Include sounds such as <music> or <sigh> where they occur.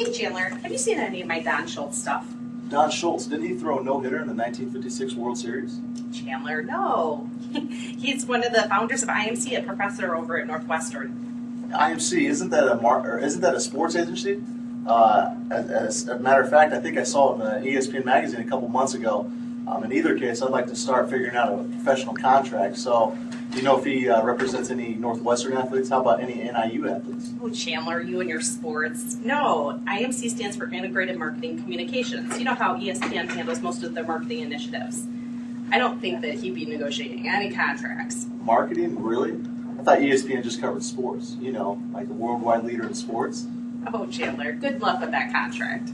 Hey Chandler, have you seen any of my Don Schultz stuff? Don Schultz, didn't he throw a no hitter in the 1956 World Series? Chandler, no. <laughs> He's one of the founders of IMC, a professor over at Northwestern. IMC isn't that a mar- or isn't that a sports agency? Uh, as, as a matter of fact, I think I saw it in the ESPN magazine a couple months ago. Um, in either case, I'd like to start figuring out a professional contract. So, do you know if he uh, represents any Northwestern athletes? How about any NIU athletes? Oh, Chandler, you and your sports. No, IMC stands for Integrated Marketing Communications. You know how ESPN handles most of their marketing initiatives. I don't think that he'd be negotiating any contracts. Marketing, really? I thought ESPN just covered sports. You know, like the worldwide leader in sports. Oh, Chandler, good luck with that contract.